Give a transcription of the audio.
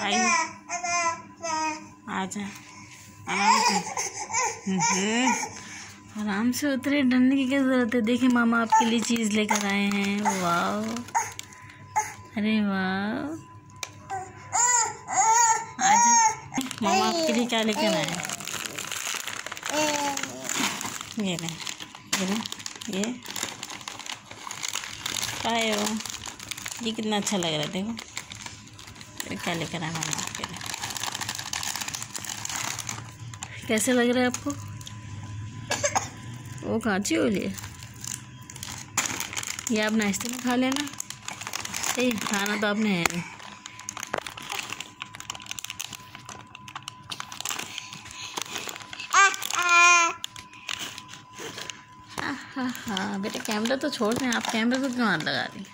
आइए आजा आराम से हम्म, आराम से उतरे डरने की क्या ज़रूरत है? देखिए मामा आपके लिए चीज़ लेकर आए हैं। वाह अरे वाह आजा मामा आपके लिए क्या लेकर आए? ये ले। ये है। ये कितना अच्छा लग रहा है देखो। क्या लेकर आए मामा आपके लिए? कैसे लग रहा है आपको? वो कांची हो। लिए ये आप नाश्ते में खा लेना। ए खाना तो आपने है। नहीं हाँ हाँ बेटा कैमरा तो छोड़ दें। आप कैमरे को क्यों हाथ लगा रही